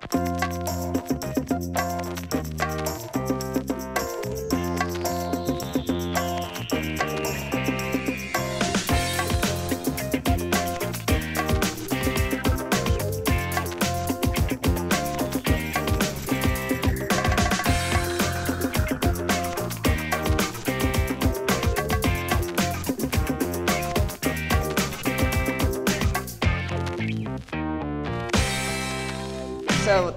フフフフ。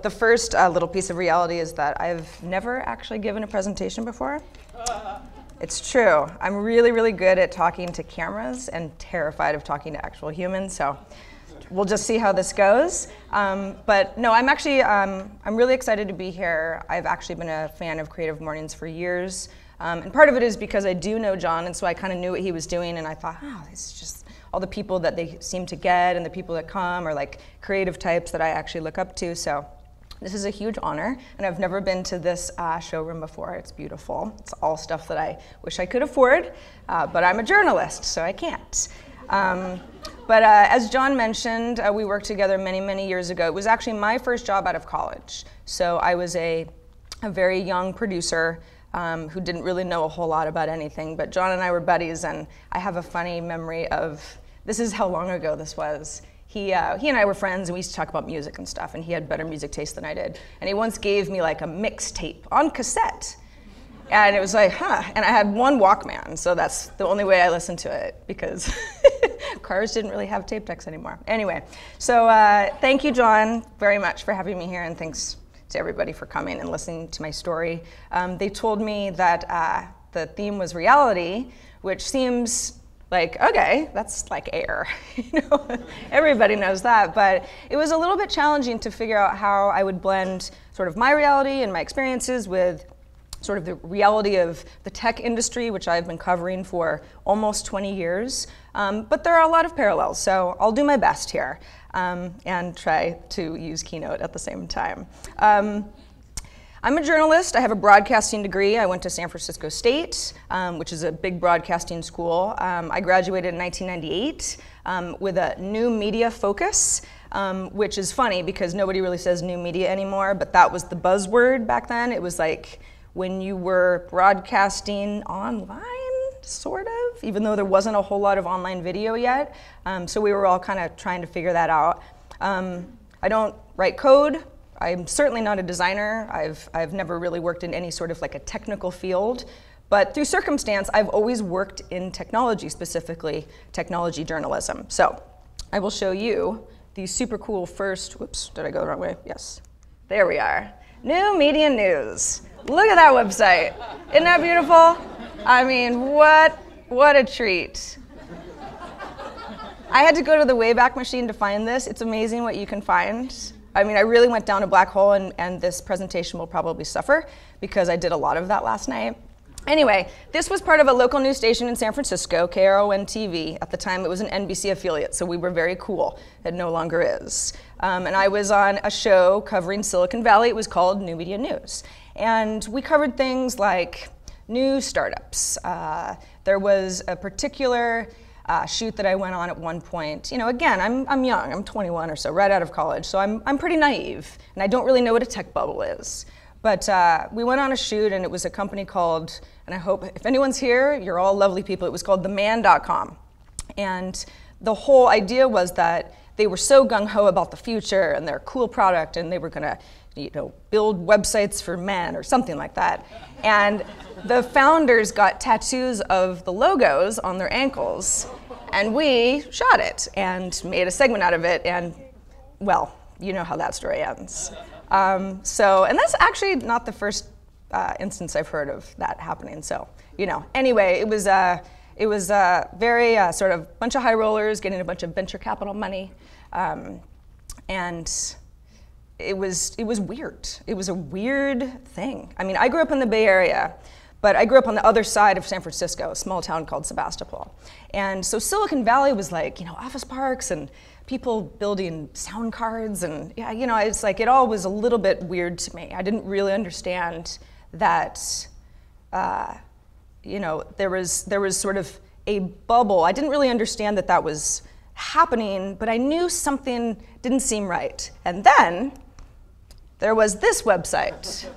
The first uh, little piece of reality is that I've never actually given a presentation before. It's true. I'm really, really good at talking to cameras and terrified of talking to actual humans. So we'll just see how this goes. Um, but no, I'm actually um, I'm really excited to be here. I've actually been a fan of Creative Mornings for years, um, and part of it is because I do know John, and so I kind of knew what he was doing, and I thought, oh, it's just all the people that they seem to get and the people that come are like creative types that I actually look up to. So this is a huge honor, and I've never been to this uh, showroom before. It's beautiful. It's all stuff that I wish I could afford, uh, but I'm a journalist, so I can't. Um, but uh, as John mentioned, uh, we worked together many, many years ago. It was actually my first job out of college. So I was a, a very young producer um, who didn't really know a whole lot about anything. But John and I were buddies, and I have a funny memory of this is how long ago this was. He, uh, he and I were friends, and we used to talk about music and stuff, and he had better music taste than I did. And he once gave me like a mixtape on cassette. And it was like, huh. And I had one Walkman, so that's the only way I listened to it because cars didn't really have tape decks anymore. Anyway, so uh, thank you, John, very much for having me here, and thanks to everybody for coming and listening to my story. Um, they told me that uh, the theme was reality, which seems like okay that's like air you know? Everybody knows that but it was a little bit challenging to figure out how i would blend sort of my reality and my experiences with sort of the reality of the tech industry which i've been covering for almost 20 years. Um, but there are a lot of parallels so i'll do my best here um, and try to use keynote at the same time. Um, I'm a journalist. I have a broadcasting degree. I went to San Francisco State, um, which is a big broadcasting school. Um, I graduated in 1998 um, with a new media focus, um, which is funny because nobody really says new media anymore, but that was the buzzword back then. It was like when you were broadcasting online, sort of, even though there wasn't a whole lot of online video yet. Um, so we were all kind of trying to figure that out. Um, I don't write code. I'm certainly not a designer. I've, I've never really worked in any sort of like a technical field. But through circumstance, I've always worked in technology, specifically technology journalism. So I will show you the super cool first, whoops, did I go the wrong way? Yes. There we are. New Media News. Look at that website. Isn't that beautiful? I mean, what, what a treat. I had to go to the Wayback Machine to find this. It's amazing what you can find. I mean, I really went down a black hole, and, and this presentation will probably suffer because I did a lot of that last night. Anyway, this was part of a local news station in San Francisco, KRON TV. At the time, it was an NBC affiliate, so we were very cool. It no longer is. Um, and I was on a show covering Silicon Valley. It was called New Media News. And we covered things like new startups. Uh, there was a particular uh, shoot that I went on at one point. You know, again, I'm, I'm young, I'm 21 or so, right out of college, so I'm, I'm pretty naive, and I don't really know what a tech bubble is. But uh, we went on a shoot, and it was a company called, and I hope if anyone's here, you're all lovely people, it was called theman.com. And the whole idea was that they were so gung ho about the future and their cool product, and they were gonna you know, build websites for men or something like that. And the founders got tattoos of the logos on their ankles, and we shot it and made a segment out of it. And well, you know how that story ends. Um, so, and that's actually not the first uh, instance I've heard of that happening. So, you know, anyway, it was uh, it was uh, very uh, sort of bunch of high rollers getting a bunch of venture capital money, um, and it was it was weird. It was a weird thing. I mean, I grew up in the Bay Area, but I grew up on the other side of San Francisco, a small town called Sebastopol. And so Silicon Valley was like, you know, office parks and people building sound cards and yeah, you know, it's like it all was a little bit weird to me. I didn't really understand that uh, you know, there was there was sort of a bubble. I didn't really understand that that was happening, but I knew something didn't seem right. And then there was this website.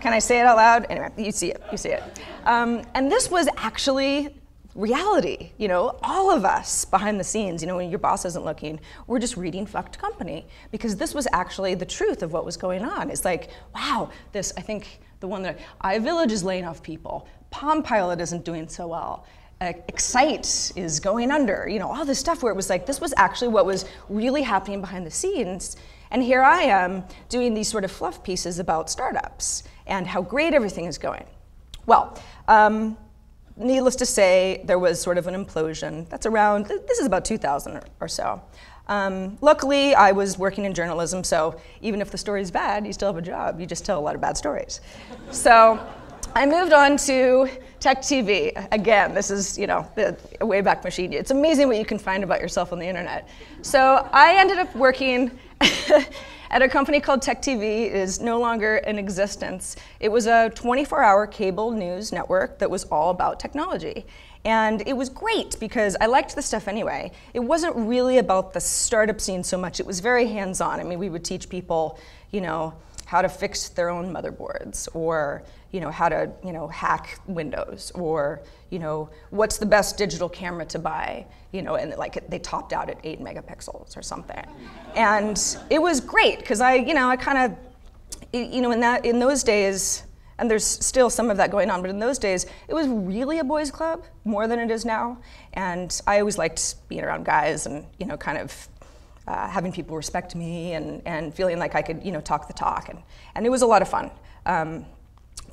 Can I say it out loud? Anyway, you see it, you see it. Um, and this was actually reality. You know, all of us behind the scenes, you know, when your boss isn't looking, we're just reading fucked company because this was actually the truth of what was going on. It's like, wow, this, I think the one that iVillage is laying off people, Palm Pilot isn't doing so well. Excite is going under, you know, all this stuff where it was like, this was actually what was really happening behind the scenes. And here I am doing these sort of fluff pieces about startups and how great everything is going. Well, um, needless to say, there was sort of an implosion. That's around, this is about 2000 or, so. Um, luckily, I was working in journalism, so even if the story's bad, you still have a job. You just tell a lot of bad stories. so I moved on to Tech TV. Again, this is, you know, the Wayback Machine. It's amazing what you can find about yourself on the internet. So I ended up working at a company called Tech TV. Is no longer in existence. It was a 24-hour cable news network that was all about technology. And it was great because I liked the stuff anyway. It wasn't really about the startup scene so much. It was very hands-on. I mean, we would teach people, you know, how to fix their own motherboards or you know how to you know hack Windows or you know what's the best digital camera to buy you know and like they topped out at eight megapixels or something. And it was great because I you know I kind of you know in that in those days and there's still some of that going on but in those days it was really a boys club more than it is now. And I always liked being around guys and you know kind of uh, having people respect me and, and feeling like I could, you know, talk the talk. And, and it was a lot of fun. Um,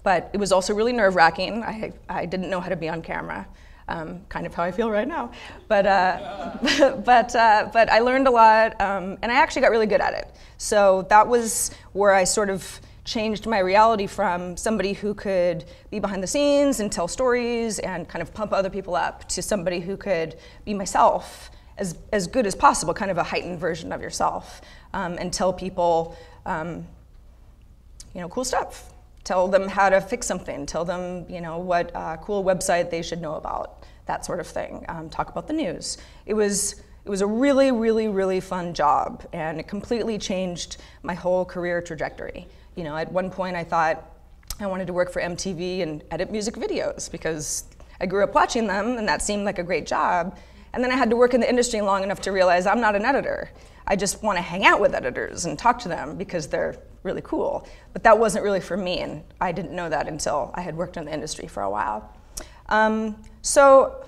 but it was also really nerve wracking. I, I didn't know how to be on camera. Um, kind of how I feel right now. But, uh, but, uh, but I learned a lot, um, and I actually got really good at it. So that was where I sort of changed my reality from somebody who could be behind the scenes and tell stories and kind of pump other people up to somebody who could be myself as, as good as possible, kind of a heightened version of yourself, um, and tell people, um, you know, cool stuff. Tell them how to fix something. Tell them, you know, what uh, cool website they should know about. That sort of thing. Um, talk about the news. It was it was a really, really, really fun job, and it completely changed my whole career trajectory. You know, at one point I thought I wanted to work for MTV and edit music videos because I grew up watching them, and that seemed like a great job. And then I had to work in the industry long enough to realize I'm not an editor. I just want to hang out with editors and talk to them because they're really cool. But that wasn't really for me, and I didn't know that until I had worked in the industry for a while. Um, so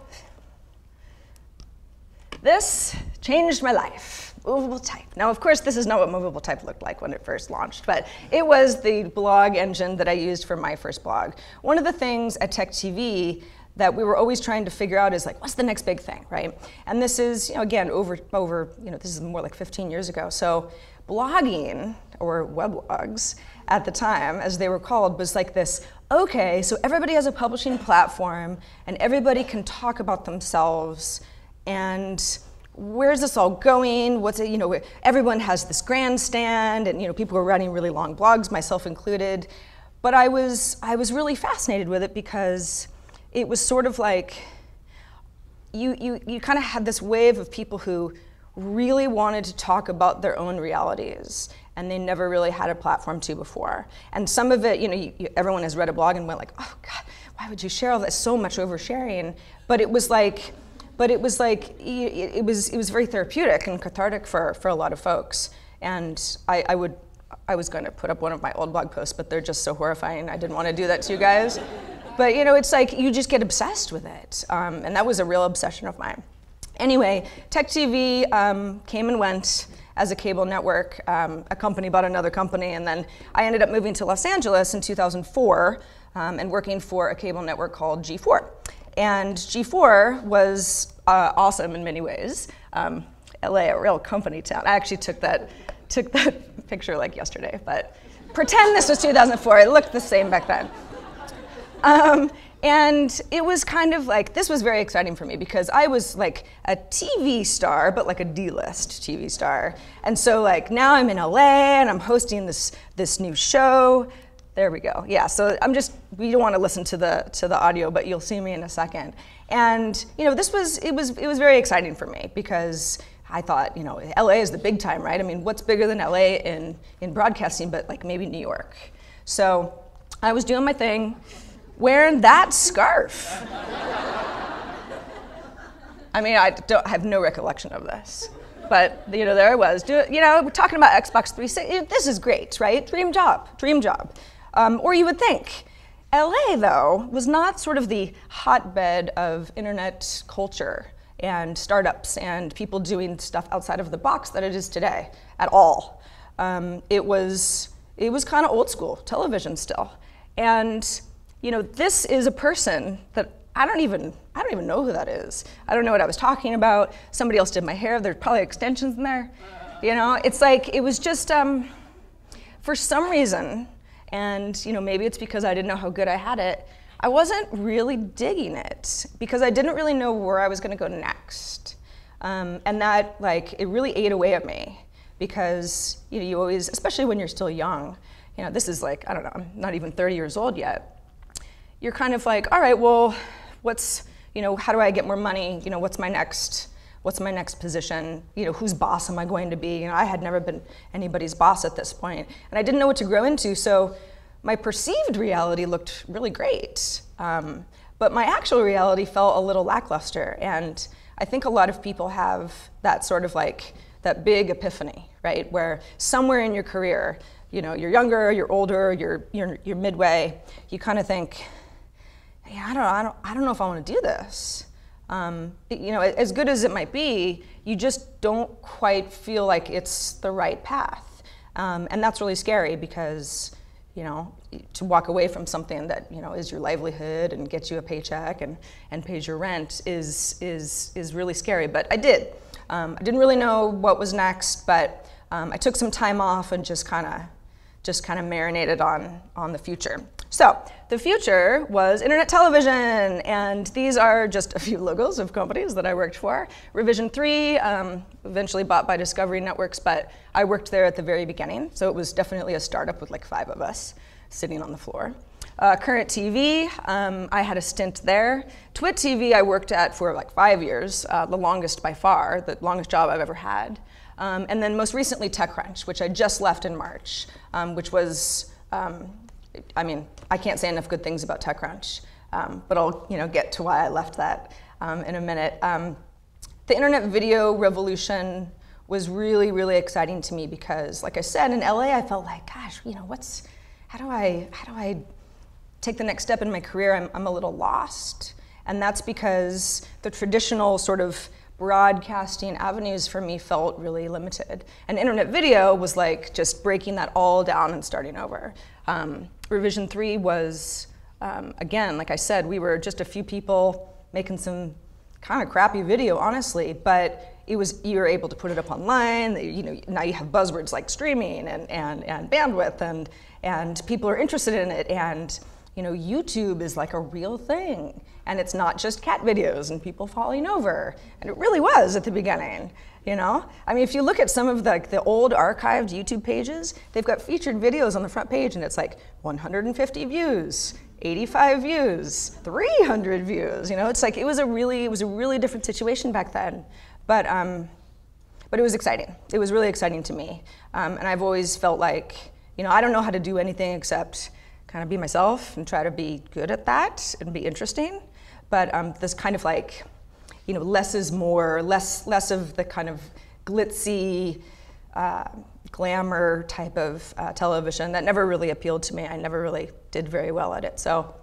this changed my life. Movable type. Now, of course, this is not what movable type looked like when it first launched, but it was the blog engine that I used for my first blog. One of the things at Tech TV that we were always trying to figure out is like, what's the next big thing, right? And this is, you know, again, over, over, you know, this is more like 15 years ago. So blogging, or weblogs at the time, as they were called, was like this, okay, so everybody has a publishing platform and everybody can talk about themselves and where's this all going? What's it, you know, everyone has this grandstand and, you know, people were writing really long blogs, myself included. But I was, I was really fascinated with it because it was sort of like you, you, you kind of had this wave of people who really wanted to talk about their own realities and they never really had a platform to before. And some of it, you know, you, you, everyone has read a blog and went like, oh God, why would you share all this? So much oversharing. But it was like, but it was like, it, it was, it was very therapeutic and cathartic for, for a lot of folks. And I, I would, I was going to put up one of my old blog posts, but they're just so horrifying. I didn't want to do that to you guys. But you know, it's like you just get obsessed with it. Um, and that was a real obsession of mine. Anyway, Tech TV um, came and went as a cable network. Um, a company bought another company, and then I ended up moving to Los Angeles in 2004 um, and working for a cable network called G4. And G4 was uh, awesome in many ways. Um, LA, a real company town. I actually took that, took that picture like yesterday, but pretend this was 2004. It looked the same back then. Um, and it was kind of like, this was very exciting for me because I was like a TV star, but like a D-list TV star. And so like now I'm in LA and I'm hosting this, this new show. There we go. Yeah, so I'm just, we don't want to listen to the, to the audio, but you'll see me in a second. And you know, this was, it was, it was very exciting for me because I thought, you know, LA is the big time, right? I mean, what's bigger than LA in, in broadcasting, but like maybe New York? So I was doing my thing, wearing that scarf. I mean, I, don't, I have no recollection of this. But, you know, there I was, do, you know, we're talking about Xbox 360. This is great, right? Dream job, dream job. Um, or you would think. LA, though, was not sort of the hotbed of internet culture and startups and people doing stuff outside of the box that it is today at all. Um, it was, it was kind of old school television still. And you know, this is a person that I don't even I don't even know who that is. I don't know what I was talking about. Somebody else did my hair. There's probably extensions in there. You know, it's like it was just um, for some reason, and you know, maybe it's because I didn't know how good I had it. I wasn't really digging it because I didn't really know where I was going to go next, um, and that like it really ate away at me because you know you always, especially when you're still young. You know, this is like I don't know. I'm not even 30 years old yet you're kind of like, all right, well, what's, you know, how do I get more money? You know, what's my next, what's my next position? You know, whose boss am I going to be? You know, I had never been anybody's boss at this point, and I didn't know what to grow into. So my perceived reality looked really great, um, but my actual reality felt a little lackluster. And I think a lot of people have that sort of like that big epiphany, right? Where somewhere in your career, you know, you're younger, you're older, you're, you're, you're midway, you kind of think, yeah, I don't, I don't, I don't know if I want to do this. Um, you know, as good as it might be, you just don't quite feel like it's the right path. Um, and that's really scary because, you know, to walk away from something that, you know, is your livelihood and gets you a paycheck and, and pays your rent is, is, is really scary. But I did. Um, I didn't really know what was next, but um, I took some time off and just kind of just kind of marinated on, on the future. So the future was internet television, and these are just a few logos of companies that I worked for. Revision 3, um, eventually bought by Discovery Networks, but I worked there at the very beginning, so it was definitely a startup with like five of us sitting on the floor. Uh, Current TV, um, I had a stint there. Twit TV, I worked at for like five years, uh, the longest by far, the longest job I've ever had. Um, and then most recently TechCrunch, which I just left in March, um, which was um, I mean, I can't say enough good things about TechCrunch, um, but I'll you know get to why I left that um, in a minute. Um, the internet video revolution was really really exciting to me because, like I said, in LA, I felt like, gosh, you know, what's how do I how do I take the next step in my career? I'm, I'm a little lost, and that's because the traditional sort of broadcasting avenues for me felt really limited. And internet video was like just breaking that all down and starting over. Um, revision 3 was, um, again, like I said, we were just a few people making some kind of crappy video, honestly, but it was you were able to put it up online. You know, now you have buzzwords like streaming and, and, and bandwidth, and and people are interested in it. And you know, YouTube is like a real thing, and it's not just cat videos and people falling over. And it really was at the beginning. You know, I mean, if you look at some of the, the old archived YouTube pages, they've got featured videos on the front page, and it's like 150 views, 85 views, 300 views. You know, it's like it was a really it was a really different situation back then, but um, but it was exciting. It was really exciting to me, um, and I've always felt like you know I don't know how to do anything except kind of be myself and try to be good at that and be interesting, but um, this kind of like you know, less is more, less, less of the kind of glitzy, uh, glamour type of uh, television that never really appealed to me. I never really did very well at it. So,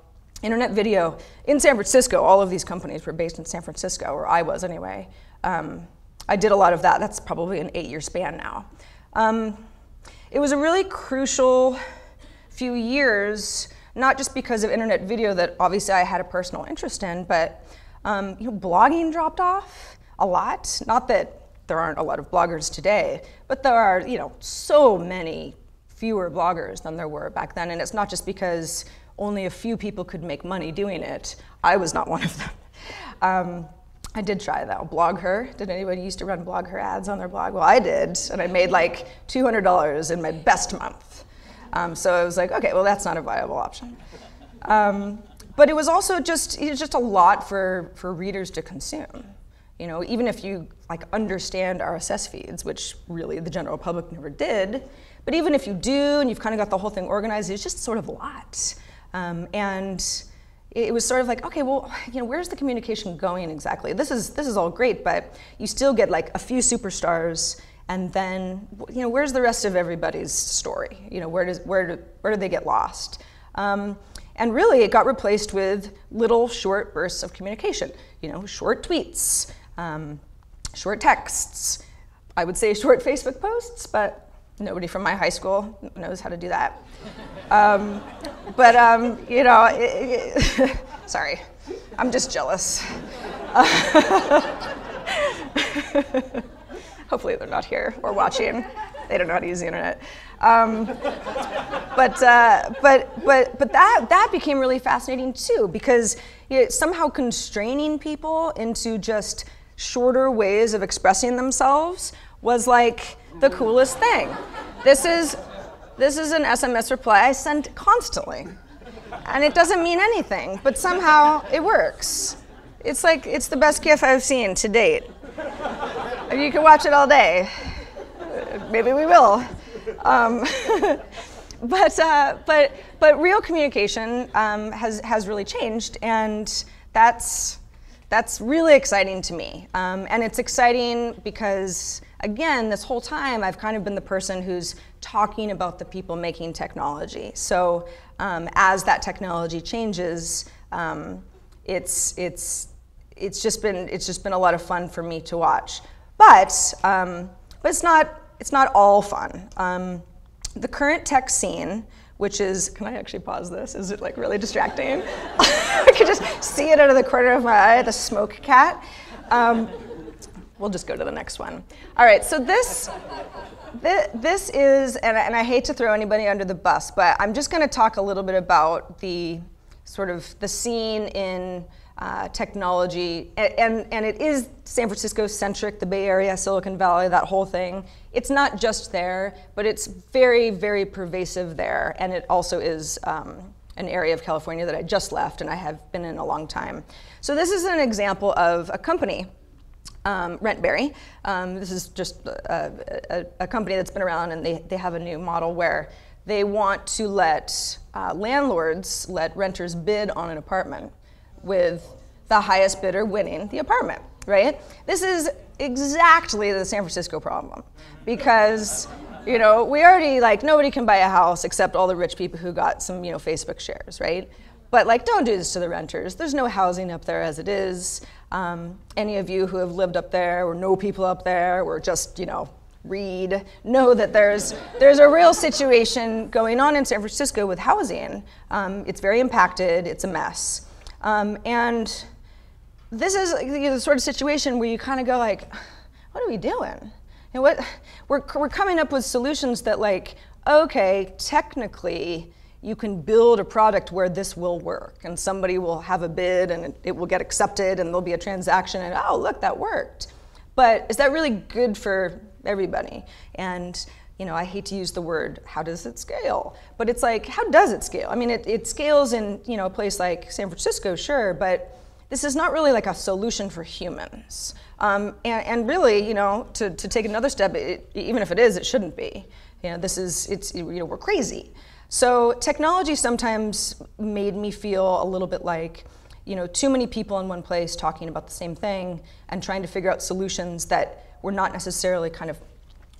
internet video in San Francisco, all of these companies were based in San Francisco, or I was anyway. Um, I did a lot of that. That's probably an eight year span now. Um, it was a really crucial few years, not just because of internet video that obviously I had a personal interest in, but um, you know, blogging dropped off a lot. Not that there aren't a lot of bloggers today, but there are you know so many fewer bloggers than there were back then, and it's not just because only a few people could make money doing it. I was not one of them. Um, I did try though. BlogHer. Did anybody used to run BlogHer ads on their blog? Well, I did, and I made like $200 in my best month. Um, so I was like, okay, well, that's not a viable option. Um, but it was also just, it was just a lot for, for readers to consume. You know, even if you like understand RSS feeds, which really the general public never did, but even if you do and you've kind of got the whole thing organized, it's just sort of a lot. Um, and it was sort of like, okay, well, you know, where's the communication going exactly? This is this is all great, but you still get like a few superstars, and then you know, where's the rest of everybody's story? You know, where does where do where do they get lost? Um, and really, it got replaced with little short bursts of communication. You know, short tweets, um, short texts. I would say short Facebook posts, but nobody from my high school knows how to do that. Um, but um, you know, it, it, sorry, I'm just jealous. Hopefully, they're not here or watching. They don't know how to use the internet. Um, but, uh, but, but, but that, that became really fascinating too, because you know, somehow constraining people into just shorter ways of expressing themselves was like the coolest thing. This is, this is an SMS reply I send constantly. And it doesn't mean anything, but somehow it works. It's like, it's the best GIF I've seen to date. You can watch it all day. Maybe we will. Um, but, uh, but, but real communication um, has, has really changed, and that's, that's really exciting to me. Um, and it's exciting because, again, this whole time I've kind of been the person who's talking about the people making technology. So um, as that technology changes, um, it's, it's, it's, just been, it's just been a lot of fun for me to watch. But, um, but it's, not, it's not all fun. Um, the current tech scene, which is, can I actually pause this? Is it like really distracting? I could just see it out of the corner of my eye, the smoke cat. Um, we'll just go to the next one. All right, so this, this is, and I, and I hate to throw anybody under the bus, but I'm just going to talk a little bit about the sort of the scene in uh, technology, and, and, and, it is San Francisco centric, the Bay Area, Silicon Valley, that whole thing. It's not just there, but it's very, very pervasive there, and it also is um, an area of California that I just left and I have been in a long time. So this is an example of a company um, Rentberry. Um, this is just a, a, a, company that's been around and they, they have a new model where they want to let uh, landlords let renters bid on an apartment with the highest bidder winning the apartment, right? This is exactly the San Francisco problem because you know we already like nobody can buy a house except all the rich people who got some you know Facebook shares, right? But like, don't do this to the renters. There's no housing up there as it is. Um, any of you who have lived up there or know people up there or just, you know, read know that there's, there's a real situation going on in San Francisco with housing. Um, it's very impacted, it's a mess. Um, and this is the sort of situation where you kind of go like, what are we doing? And what, we're, we're coming up with solutions that like, okay, technically, you can build a product where this will work and somebody will have a bid and it will get accepted and there'll be a transaction and oh look that worked but is that really good for everybody and you know i hate to use the word how does it scale? But it's like how does it scale? I mean it, it scales in you know a place like san francisco sure but this is not really like a solution for humans. Um, and, and, really you know to, to take another step it, even if it is it shouldn't be. You know this is it's you know we're crazy. So technology sometimes made me feel a little bit like, you know, too many people in one place talking about the same thing and trying to figure out solutions that were not necessarily kind of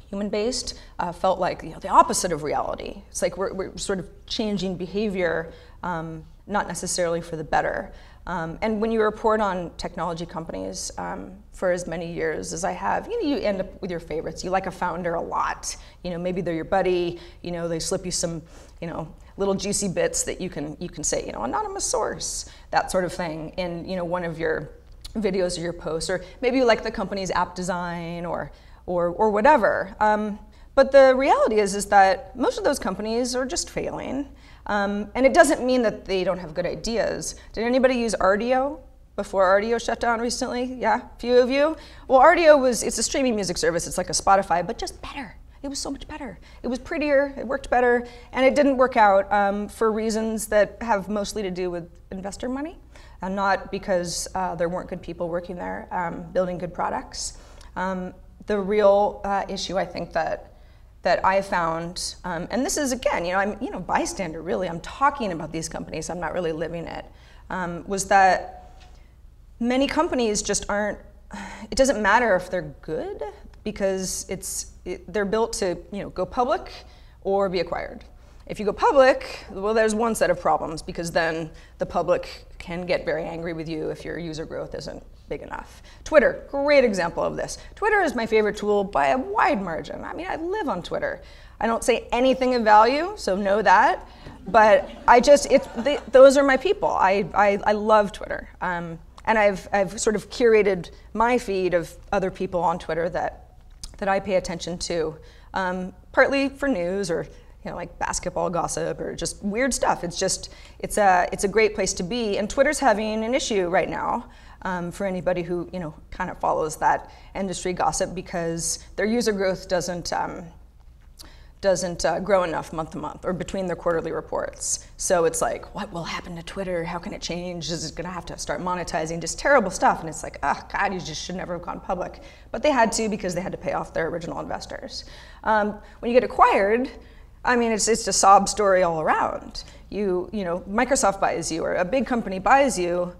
human based uh, felt like you know, the opposite of reality. It's like we're, we're sort of changing behavior, um, not necessarily for the better. Um, and when you report on technology companies um, for as many years as I have, you know, you end up with your favorites. You like a founder a lot. You know, maybe they're your buddy. You know, they slip you some, you know, little juicy bits that you can you can say, you know, anonymous source, that sort of thing, in you know one of your videos or your posts, or maybe you like the company's app design or or or whatever. Um, but the reality is is that most of those companies are just failing. Um, and it doesn't mean that they don't have good ideas. Did anybody use Rdio before Rdio shut down recently? Yeah, a few of you? Well, Rdio was, it's a streaming music service. It's like a Spotify, but just better. It was so much better. It was prettier, it worked better, and it didn't work out um, for reasons that have mostly to do with investor money. and not because uh, there weren't good people working there um, building good products. Um, the real uh, issue I think that that I found, um, and this is again, you know, I'm you know bystander really. I'm talking about these companies. I'm not really living it. Um, was that many companies just aren't. It doesn't matter if they're good because it's it, they're built to you know go public or be acquired. If you go public, well, there's one set of problems because then the public can get very angry with you if your user growth isn't big enough. Twitter, great example of this. Twitter is my favorite tool by a wide margin. I mean, I live on Twitter. I don't say anything of value, so know that. But I just, it, they, those are my people. I, I, I love Twitter. Um, and I've, I've sort of curated my feed of other people on Twitter that, that I pay attention to, um, partly for news or you know, like basketball gossip or just weird stuff. It's just, it's a, it's a great place to be. And Twitter's having an issue right now um, for anybody who, you know, kind of follows that industry gossip because their user growth doesn't, um, doesn't uh, grow enough month to month or between their quarterly reports. So it's like, what will happen to Twitter? How can it change? Is it going to have to start monetizing? Just terrible stuff. And it's like, oh, God, you just should never have gone public. But they had to because they had to pay off their original investors. Um, when you get acquired, I mean, it's, it's a sob story all around. You, you know, Microsoft buys you, or a big company buys you,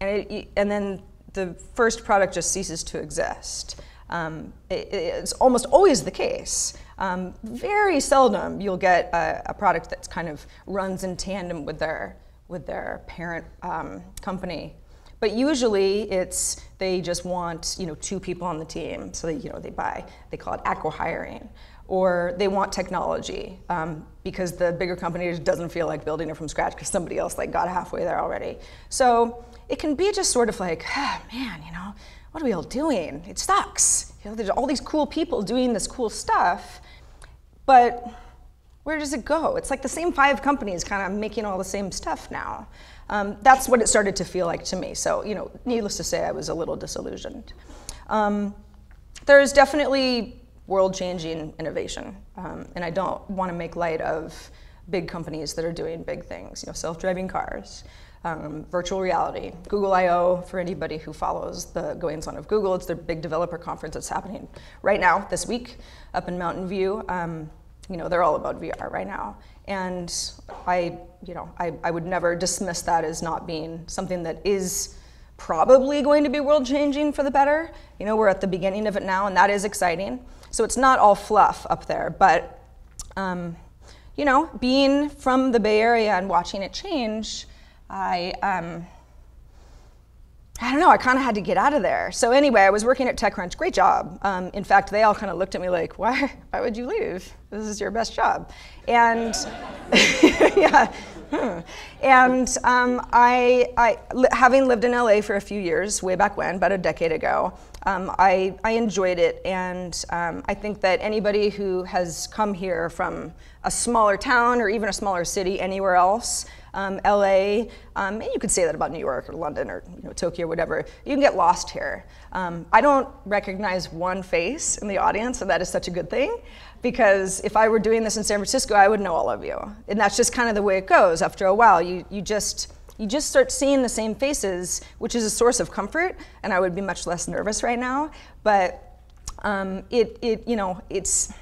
and, it, and then the first product just ceases to exist. Um, it, it's almost always the case. Um, very seldom you'll get a, a, product that kind of runs in tandem with their, with their parent um, company. But usually it's they just want you know two people on the team, so they you know they buy they call it acqui-hiring or they want technology um, because the bigger company doesn't feel like building it from scratch because somebody else like got halfway there already. So it can be just sort of like, oh, man, you know, what are we all doing? It sucks. You know, there's all these cool people doing this cool stuff, but where does it go? It's like the same five companies kind of making all the same stuff now. Um, that's what it started to feel like to me. So, you know, needless to say, I was a little disillusioned. Um, there's definitely world-changing innovation. Um, and I don't want to make light of big companies that are doing big things, you know, self-driving cars, um, virtual reality. Google I.O., for anybody who follows the goings-on of Google, it's their big developer conference that's happening right now, this week, up in Mountain View. Um, you know, they're all about VR right now. And I, you know, I, I would never dismiss that as not being something that is probably going to be world changing for the better. You know, we're at the beginning of it now, and that is exciting. So it's not all fluff up there, but um, you know, being from the Bay Area and watching it change, I um, I don't know, I kind of had to get out of there. So anyway, I was working at TechCrunch, great job. Um, in fact, they all kind of looked at me like, why, why would you leave? This is your best job. And yeah, hmm. and um, I, I, having lived in LA for a few years, way back when, about a decade ago, um, I, I enjoyed it. And um, I think that anybody who has come here from a smaller town or even a smaller city anywhere else um, LA, um, and you could say that about New York or London or you know, Tokyo whatever. You can get lost here. Um, I don't recognize one face in the audience, and that is such a good thing because if I were doing this in San Francisco, I would know all of you. And that's just kind of the way it goes. After a while, you, you just you just start seeing the same faces, which is a source of comfort, and I would be much less nervous right now. But um, it, it, you know, it's,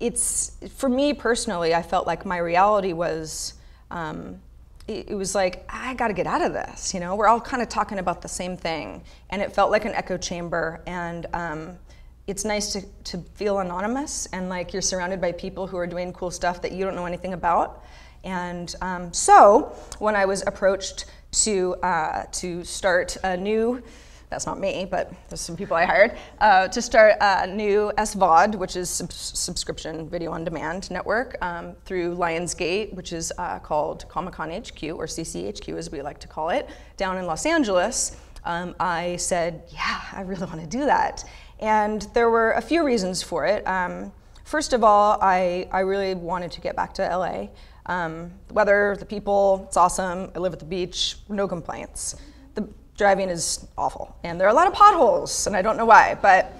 it's, for me personally, I felt like my reality was um, it, it, was like, I got to get out of this. You know, we're all kind of talking about the same thing. And it felt like an echo chamber. And um, it's nice to, to feel anonymous and like you're surrounded by people who are doing cool stuff that you don't know anything about. And um, so when I was approached to, uh, to start a new that's not me, but there's some people I hired, uh, to start a new SVOD, which is sub- subscription video on demand network, um, through Lionsgate, which is uh, called Comic Con HQ, or CCHQ as we like to call it, down in Los Angeles. Um, I said, yeah, I really want to do that. And there were a few reasons for it. Um, first of all, I, I really wanted to get back to LA. Um, the weather, the people, it's awesome. I live at the beach, no complaints. The driving is awful. And there are a lot of potholes, and I don't know why, but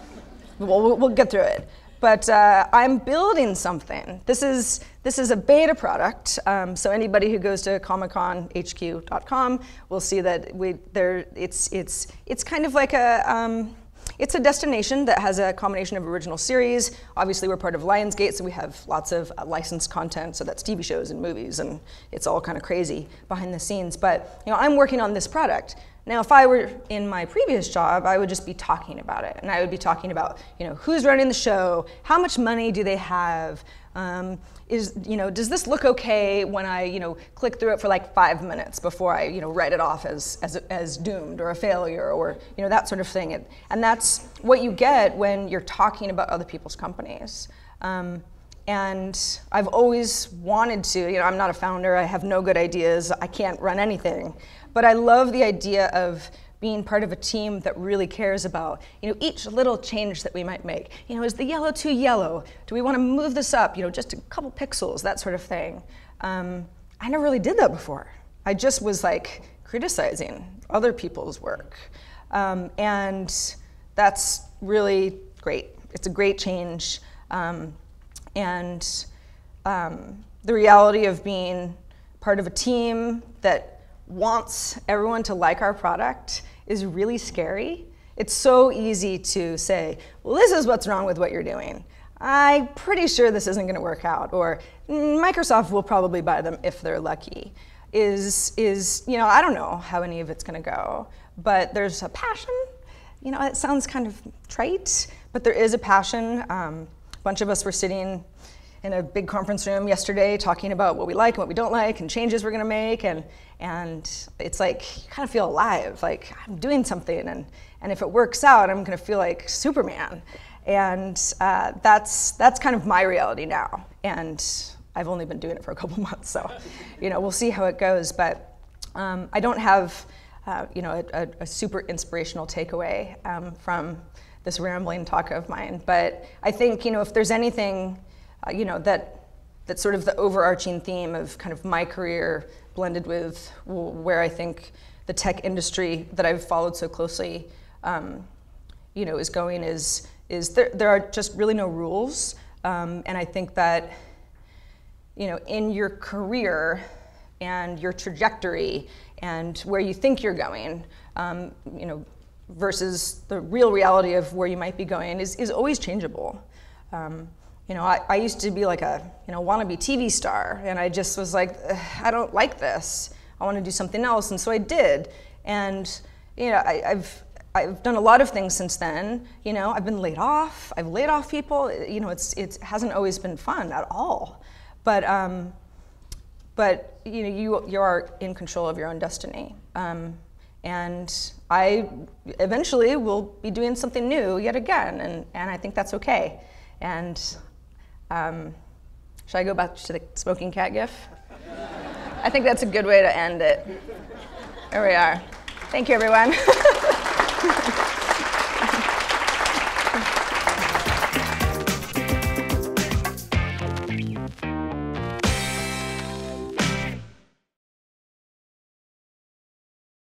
we'll, we'll get through it. but uh, I'm building something. This is this is a beta product. Um, so anybody who goes to comicconhq.com will see that we there. It's it's it's kind of like a. Um, it's a destination that has a combination of original series. Obviously, we're part of Lionsgate, so we have lots of licensed content. So that's TV shows and movies, and it's all kind of crazy behind the scenes. But you know, I'm working on this product. Now, if I were in my previous job, I would just be talking about it, and I would be talking about, you know, who's running the show, how much money do they have, um, is, you know, does this look okay when I, you know, click through it for like five minutes before I, you know, write it off as, as, as doomed or a failure or, you know, that sort of thing. And, that's what you get when you're talking about other people's companies. Um, and I've always wanted to, you know, I'm not a founder, I have no good ideas, I can't run anything. But I love the idea of being part of a team that really cares about you know each little change that we might make. You know is the yellow too yellow? Do we want to move this up you know just a couple pixels that sort of thing? Um, i never really did that before. I just was like criticizing other people's work. Um, and that's really great. It's a great change. Um, and um, the reality of being part of a team that wants everyone to like our product is really scary. It's so easy to say, well, this is what's wrong with what you're doing. I'm pretty sure this isn't going to work out, or Microsoft will probably buy them if they're lucky. Is, is you know, I don't know how any of it's going to go, but there's a passion. You know, it sounds kind of trite, but there is a passion. Um, a bunch of us were sitting in a big conference room yesterday talking about what we like and what we don't like and changes we're going to make and and it's like you kind of feel alive like i'm doing something and and if it works out i'm going to feel like superman. And uh, that's that's kind of my reality now. And i've only been doing it for a couple months so you know we'll see how it goes. But um, i don't have uh, you know a, a, super inspirational takeaway um, from this rambling talk of mine. But i think you know if there's anything uh, you know that that's sort of the overarching theme of kind of my career blended with where I think the tech industry that I've followed so closely, um, you know, is going is is there, there are just really no rules, um, and I think that you know in your career and your trajectory and where you think you're going, um, you know, versus the real reality of where you might be going is is always changeable. Um, you know, I, I used to be like a, you know, wannabe TV star, and I just was like, I don't like this. I want to do something else, and so I did. And, you know, I, I've, I've done a lot of things since then. You know, I've been laid off. I've laid off people. You know, it's it hasn't always been fun at all. But um, but you know, you you are in control of your own destiny. Um, and I eventually will be doing something new yet again, and and I think that's okay. And um, should I go back to the smoking cat gif? I think that's a good way to end it. There we are. Thank you, everyone.